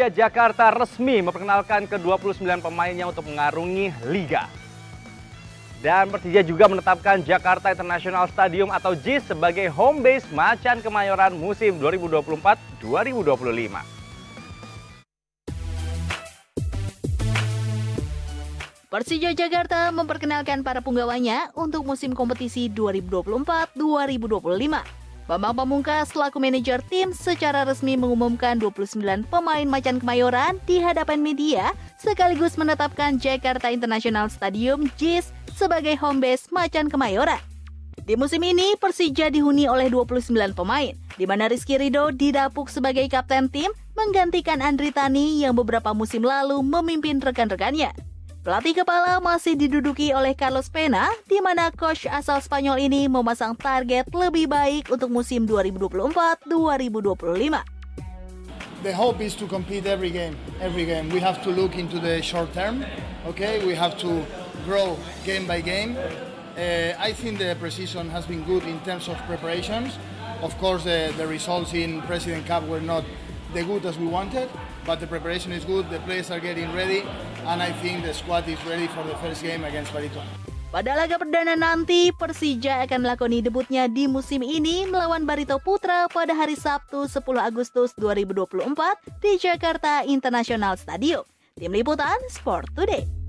Ya, Jakarta resmi memperkenalkan ke-29 pemainnya untuk mengarungi Liga. Dan Persija juga menetapkan Jakarta International Stadium atau JIS sebagai home base Macan Kemayoran musim 2024-2025. Persija Jakarta memperkenalkan para punggawanya untuk musim kompetisi 2024-2025. Bambang Pamungkas selaku manajer tim secara resmi mengumumkan 29 pemain Macan Kemayoran di hadapan media sekaligus menetapkan Jakarta International Stadium JIS sebagai home base Macan Kemayoran. Di musim ini, Persija dihuni oleh 29 pemain, di mana Rizky Rido didapuk sebagai kapten tim menggantikan Andri Tani yang beberapa musim lalu memimpin rekan-rekannya. Pelatih kepala masih diduduki oleh Carlos Pena, di mana coach asal Spanyol ini memasang target lebih baik untuk musim 2024-2025. The hope is to compete every game. Every game we have to look into the short term. Okay, we have to grow game by game. Uh, I think the precision has been good in terms of preparations. Of course, the, the results in President Cup were not the good as we wanted, but the preparation is good, the players are getting ready, and I think the squad is ready for the first game against Barito. Pada laga perdana nanti, Persija akan melakoni debutnya di musim ini melawan Barito Putra pada hari Sabtu 10 Agustus 2024 di Jakarta International Stadium. Tim Liputan Sport Today.